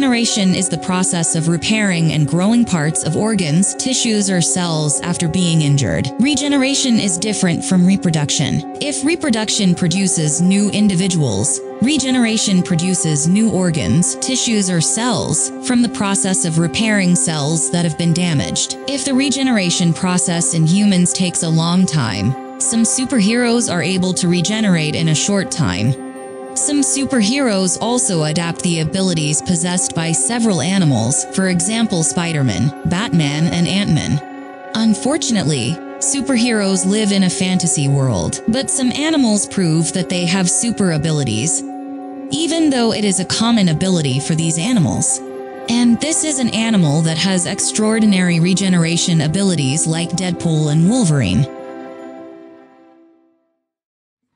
Regeneration is the process of repairing and growing parts of organs, tissues, or cells after being injured. Regeneration is different from reproduction. If reproduction produces new individuals, regeneration produces new organs, tissues, or cells from the process of repairing cells that have been damaged. If the regeneration process in humans takes a long time, some superheroes are able to regenerate in a short time, some superheroes also adapt the abilities possessed by several animals, for example Spider-Man, Batman, and Ant-Man. Unfortunately, superheroes live in a fantasy world, but some animals prove that they have super abilities, even though it is a common ability for these animals. And this is an animal that has extraordinary regeneration abilities like Deadpool and Wolverine.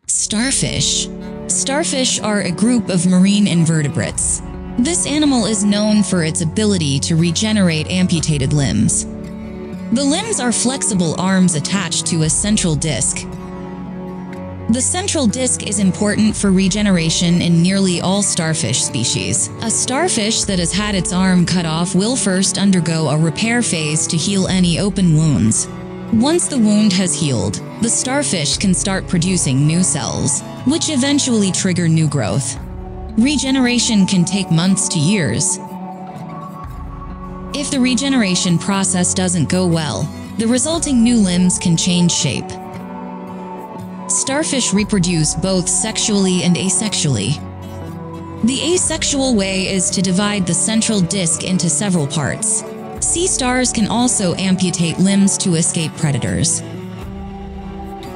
Starfish Starfish are a group of marine invertebrates. This animal is known for its ability to regenerate amputated limbs. The limbs are flexible arms attached to a central disc. The central disc is important for regeneration in nearly all starfish species. A starfish that has had its arm cut off will first undergo a repair phase to heal any open wounds. Once the wound has healed, the starfish can start producing new cells, which eventually trigger new growth. Regeneration can take months to years. If the regeneration process doesn't go well, the resulting new limbs can change shape. Starfish reproduce both sexually and asexually. The asexual way is to divide the central disc into several parts. Sea stars can also amputate limbs to escape predators.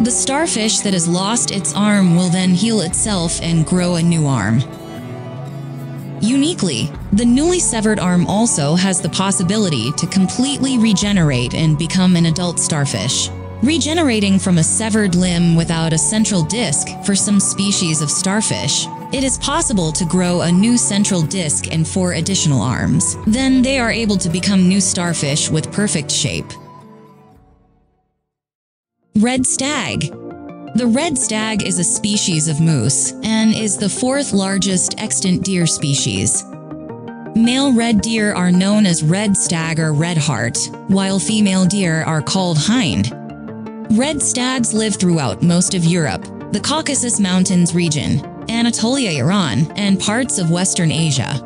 The starfish that has lost its arm will then heal itself and grow a new arm. Uniquely, the newly severed arm also has the possibility to completely regenerate and become an adult starfish. Regenerating from a severed limb without a central disc for some species of starfish it is possible to grow a new central disc and four additional arms. Then they are able to become new starfish with perfect shape. Red stag. The red stag is a species of moose and is the fourth largest extant deer species. Male red deer are known as red stag or red hart, while female deer are called hind. Red stags live throughout most of Europe, the Caucasus Mountains region, Anatolia, Iran, and parts of Western Asia.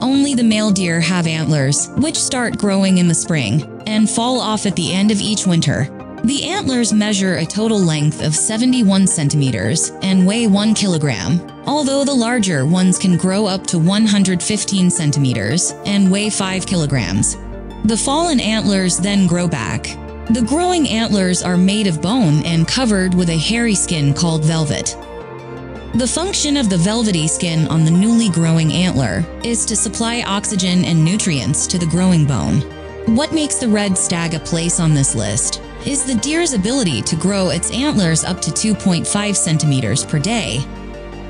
Only the male deer have antlers, which start growing in the spring and fall off at the end of each winter. The antlers measure a total length of 71 centimeters and weigh 1 kilogram, although the larger ones can grow up to 115 centimeters and weigh 5 kilograms. The fallen antlers then grow back. The growing antlers are made of bone and covered with a hairy skin called velvet. The function of the velvety skin on the newly growing antler is to supply oxygen and nutrients to the growing bone. What makes the red stag a place on this list is the deer's ability to grow its antlers up to 2.5 centimeters per day.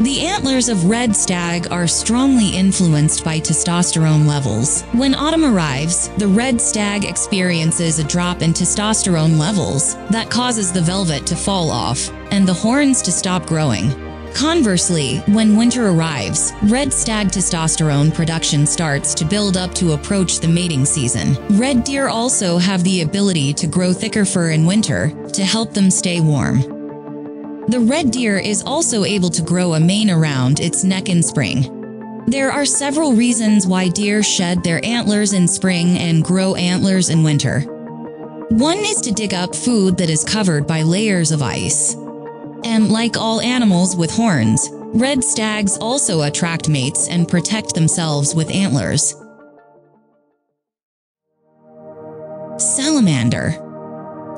The antlers of red stag are strongly influenced by testosterone levels. When autumn arrives, the red stag experiences a drop in testosterone levels that causes the velvet to fall off and the horns to stop growing. Conversely, when winter arrives, red stag testosterone production starts to build up to approach the mating season. Red deer also have the ability to grow thicker fur in winter to help them stay warm. The red deer is also able to grow a mane around its neck in spring. There are several reasons why deer shed their antlers in spring and grow antlers in winter. One is to dig up food that is covered by layers of ice. And like all animals with horns, red stags also attract mates and protect themselves with antlers. Salamander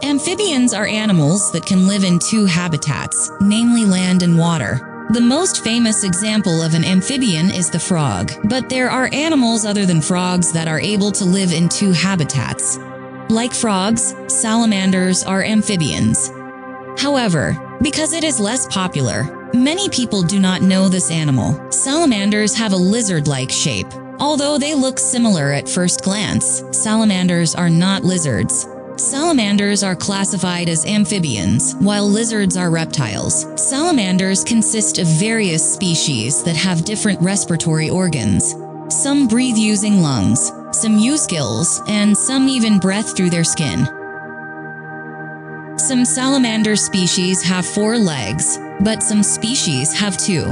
Amphibians are animals that can live in two habitats, namely land and water. The most famous example of an amphibian is the frog, but there are animals other than frogs that are able to live in two habitats. Like frogs, salamanders are amphibians. However, because it is less popular, many people do not know this animal. Salamanders have a lizard-like shape. Although they look similar at first glance, salamanders are not lizards. Salamanders are classified as amphibians, while lizards are reptiles. Salamanders consist of various species that have different respiratory organs. Some breathe using lungs, some use gills, and some even breath through their skin. Some salamander species have four legs, but some species have two.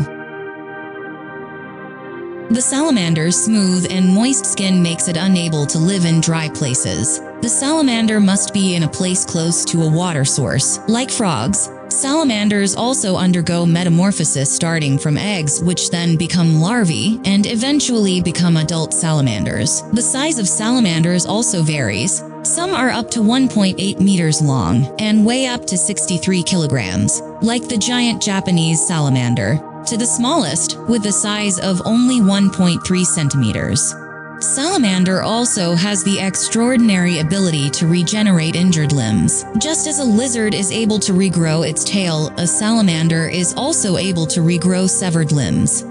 The salamander's smooth and moist skin makes it unable to live in dry places. The salamander must be in a place close to a water source. Like frogs, salamanders also undergo metamorphosis starting from eggs which then become larvae and eventually become adult salamanders. The size of salamanders also varies. Some are up to 1.8 meters long and weigh up to 63 kilograms, like the giant Japanese salamander, to the smallest with the size of only 1.3 centimeters. Salamander also has the extraordinary ability to regenerate injured limbs. Just as a lizard is able to regrow its tail, a salamander is also able to regrow severed limbs.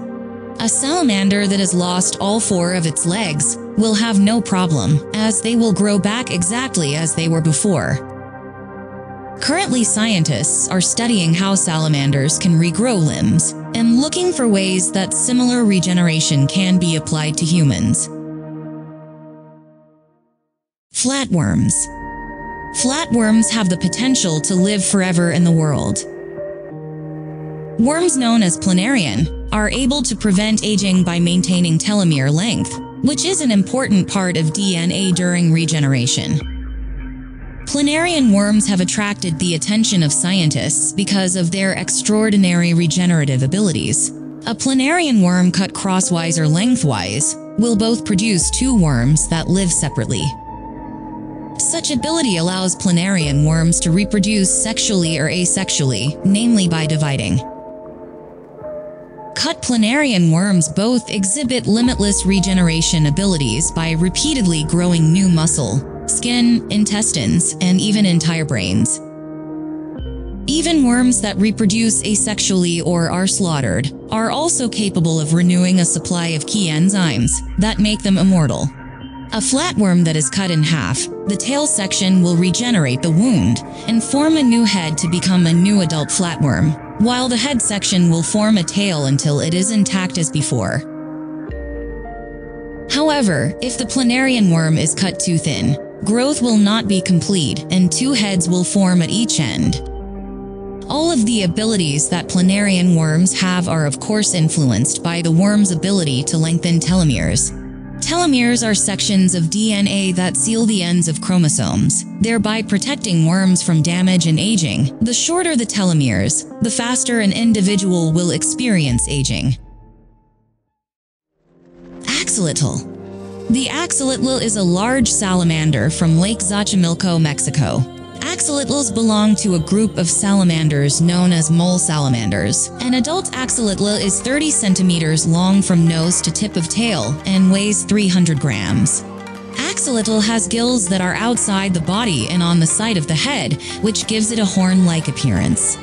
A salamander that has lost all four of its legs will have no problem, as they will grow back exactly as they were before. Currently, scientists are studying how salamanders can regrow limbs and looking for ways that similar regeneration can be applied to humans. Flatworms. Flatworms have the potential to live forever in the world. Worms known as planarian are able to prevent aging by maintaining telomere length, which is an important part of DNA during regeneration. Planarian worms have attracted the attention of scientists because of their extraordinary regenerative abilities. A planarian worm cut crosswise or lengthwise will both produce two worms that live separately. Such ability allows planarian worms to reproduce sexually or asexually, namely by dividing. Cut planarian worms both exhibit limitless regeneration abilities by repeatedly growing new muscle, skin, intestines, and even entire brains. Even worms that reproduce asexually or are slaughtered are also capable of renewing a supply of key enzymes that make them immortal. A flatworm that is cut in half, the tail section will regenerate the wound and form a new head to become a new adult flatworm, while the head section will form a tail until it is intact as before. However, if the planarian worm is cut too thin, growth will not be complete and two heads will form at each end. All of the abilities that planarian worms have are of course influenced by the worm's ability to lengthen telomeres. Telomeres are sections of DNA that seal the ends of chromosomes, thereby protecting worms from damage and aging. The shorter the telomeres, the faster an individual will experience aging. Axolotl The axolotl is a large salamander from Lake Xochimilco, Mexico. Axolotls belong to a group of salamanders known as mole salamanders. An adult axolotl is 30 centimeters long from nose to tip of tail and weighs 300 grams. Axolotl has gills that are outside the body and on the side of the head, which gives it a horn-like appearance.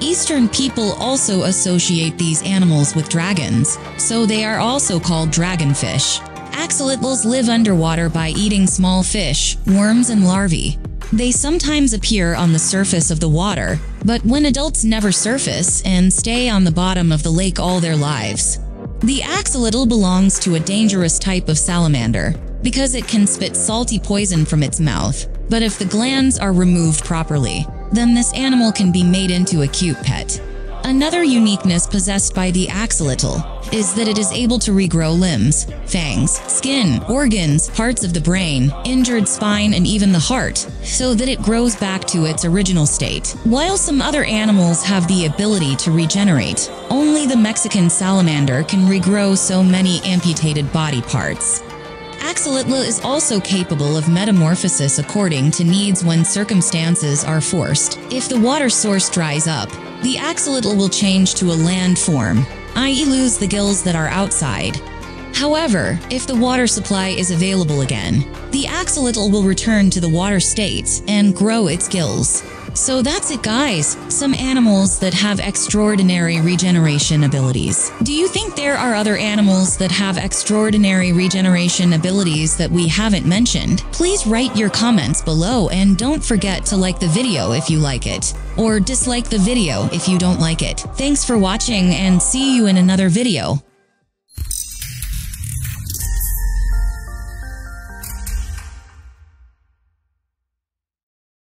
Eastern people also associate these animals with dragons, so they are also called dragonfish. Axolotls live underwater by eating small fish, worms, and larvae. They sometimes appear on the surface of the water, but when adults never surface and stay on the bottom of the lake all their lives. The axolotl belongs to a dangerous type of salamander because it can spit salty poison from its mouth, but if the glands are removed properly, then this animal can be made into a cute pet. Another uniqueness possessed by the axolotl is that it is able to regrow limbs, fangs, skin, organs, parts of the brain, injured spine, and even the heart, so that it grows back to its original state. While some other animals have the ability to regenerate, only the Mexican salamander can regrow so many amputated body parts. Axolotl is also capable of metamorphosis according to needs when circumstances are forced. If the water source dries up, the axolotl will change to a land form, i.e. lose the gills that are outside. However, if the water supply is available again, the axolotl will return to the water state and grow its gills. So that's it guys, some animals that have extraordinary regeneration abilities. Do you think there are other animals that have extraordinary regeneration abilities that we haven't mentioned? Please write your comments below and don't forget to like the video if you like it, or dislike the video if you don't like it. Thanks for watching and see you in another video.